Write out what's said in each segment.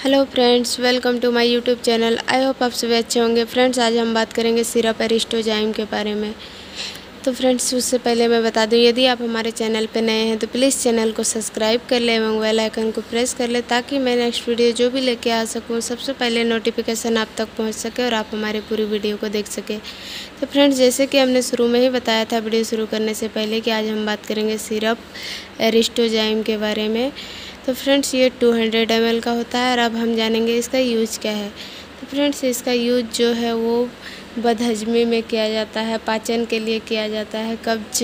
Hello friends welcome to my YouTube channel I hope आप सभी अच्छे होंगे। फ्रेंड्स आज हम बात करेंगे सिरप एरिस्टोजाइम के बारे में। तो फ्रेंड्स उससे पहले मैं बता दूँ, यदि आप हमारे चैनल पर नए हैं तो प्लीज़ चैनल को सब्सक्राइब कर लें एवं वेल आइकन को प्रेस कर लें ताकि मैं नेक्स्ट वीडियो जो भी लेके आ सकूँ, सबसे पहले नोटिफिकेशन आप तक पहुँच सके और आप हमारी पूरी वीडियो को देख सकें। तो फ्रेंड्स जैसे कि हमने शुरू में ही बताया था वीडियो शुरू करने से पहले कि आज हम बात करेंगे सिरप एरिस्टोजाइम के बारे में। तो फ्रेंड्स, ये 200 हंड्रेड का होता है और अब हम जानेंगे इसका यूज़ क्या है। तो फ्रेंड्स, इसका यूज़ जो है वो बदहजमी में किया जाता है, पाचन के लिए किया जाता है, कब्ज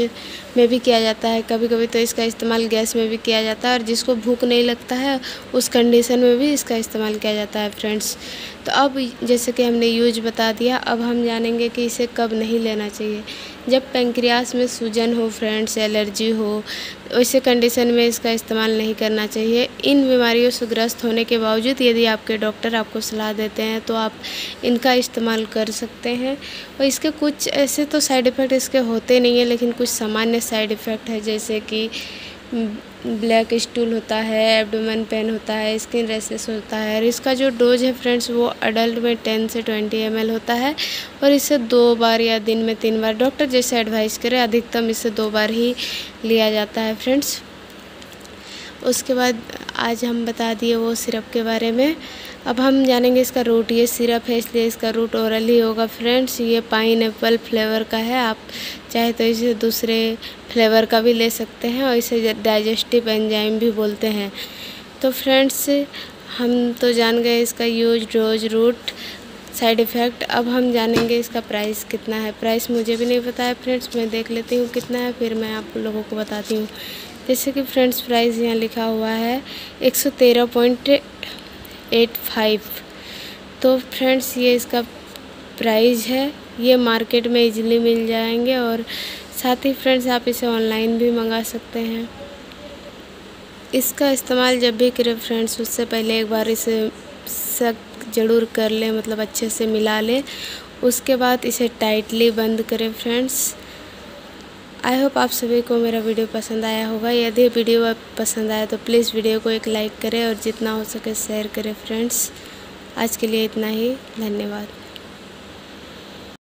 में भी किया जाता है। कभी कभी तो इसका इस्तेमाल गैस में भी किया जाता है और जिसको भूख नहीं लगता है, उस कंडीशन में भी इसका इस्तेमाल किया जाता है, फ्रेंड्स। तो अब जैसे कि हमने यूज़ बता दिया, अब हम जानेंगे कि इसे कब नहीं लेना चाहिए। जब पेंक्रियास में सूजन हो, फ्रेंड्स, एलर्जी हो ऐसे कंडीशन में इसका इस्तेमाल नहीं करना चाहिए। इन बीमारियों से ग्रस्त होने के बावजूद यदि आपके डॉक्टर आपको सलाह देते हैं तो आप इनका इस्तेमाल कर सकते हैं। और इसके कुछ ऐसे तो साइड इफ़ेक्ट इसके होते नहीं हैं, लेकिन कुछ सामान्य साइड इफ़ेक्ट है, जैसे कि ब्लैक स्टूल होता है एब्डोमेन पेन होता है स्किन रेसेस होता है और इसका जो डोज है फ्रेंड्स वो अडल्ट में टेन से ट्वेंटी एमएल होता है और इसे दो बार या दिन में तीन बार डॉक्टर जैसे एडवाइस करे, अधिकतम इसे दो बार ही लिया जाता है फ्रेंड्स उसके बाद आज हम बता दिए वो सिरप के बारे में। अब हम जानेंगे इसका रूट ये सिरप है, इसलिए इसका रूट ओरल ही होगा। फ्रेंड्स ये पाइन एप्पल फ्लेवर का है। आप चाहे तो इसे दूसरे फ्लेवर का भी ले सकते हैं और इसे डाइजेस्टिव एंजाइम भी बोलते हैं। तो फ्रेंड्स हम तो जान गए इसका use dose route side effect अब हम जानेंगे इसका प्राइस कितना है। प्राइस मुझे भी नहीं पता है फ्रेंड्स मैं देख लेती हूँ कितना है, फिर मैं आप लोगों को बताती हूँ। जैसे कि फ्रेंड्स प्राइस यहाँ लिखा हुआ है एक सौ तेरह पॉइंट एट फाइव। तो फ्रेंड्स ये इसका प्राइस है, ये मार्केट में इजीली मिल जाएँगे और साथ ही फ्रेंड्स आप इसे ऑनलाइन भी मंगा सकते हैं। इसका इस्तेमाल जब भी करें फ्रेंड्स, उससे पहले एक बार इसे सख्त ज़रूर कर लें मतलब अच्छे से मिला लें। उसके बाद इसे टाइटली बंद करें फ्रेंड्स। आई होप आप सभी को मेरा वीडियो पसंद आया होगा। यदि वीडियो पसंद आया तो प्लीज़ वीडियो को एक लाइक करें और जितना हो सके शेयर करें फ्रेंड्स आज के लिए इतना ही। धन्यवाद।